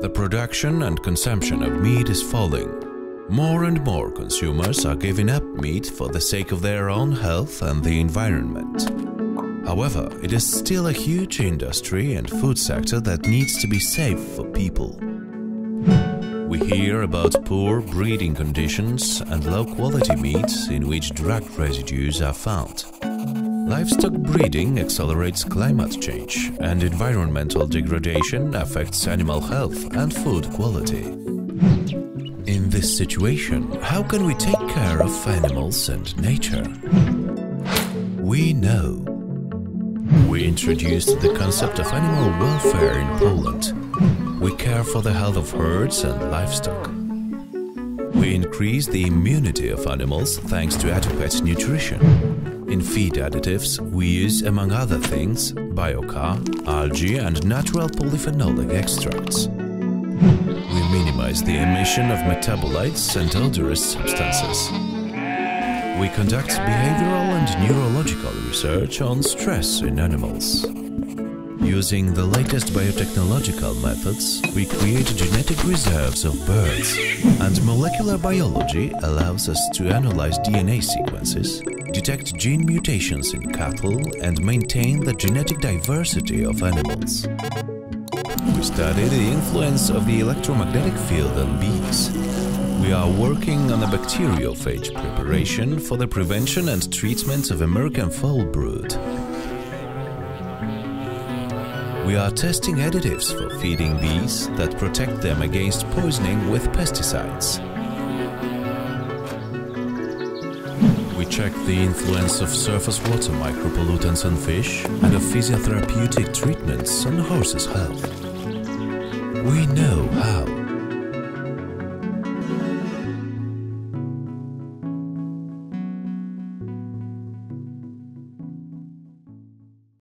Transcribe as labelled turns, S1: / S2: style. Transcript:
S1: The production and consumption of meat is falling. More and more consumers are giving up meat for the sake of their own health and the environment. However, it is still a huge industry and food sector that needs to be safe for people. We hear about poor breeding conditions and low quality meats in which drug residues are found. Livestock breeding accelerates climate change, and environmental degradation affects animal health and food quality. In this situation, how can we take care of animals and nature? We know. We introduced the concept of animal welfare in Poland. We care for the health of herds and livestock. We increase the immunity of animals thanks to adequate nutrition. In feed additives, we use, among other things, biochar, algae and natural polyphenolic extracts. We minimize the emission of metabolites and odorous substances. We conduct behavioral and neurological research on stress in animals. Using the latest biotechnological methods, we create genetic reserves of birds, and molecular biology allows us to analyze DNA sequences, detect gene mutations in cattle, and maintain the genetic diversity of animals. We study the influence of the electromagnetic field on bees. We are working on a bacteriophage preparation for the prevention and treatment of American foul brood. We are testing additives for feeding bees that protect them against poisoning with pesticides. We check the influence of surface water micropollutants on fish and of physiotherapeutic treatments on horses' health. We know how.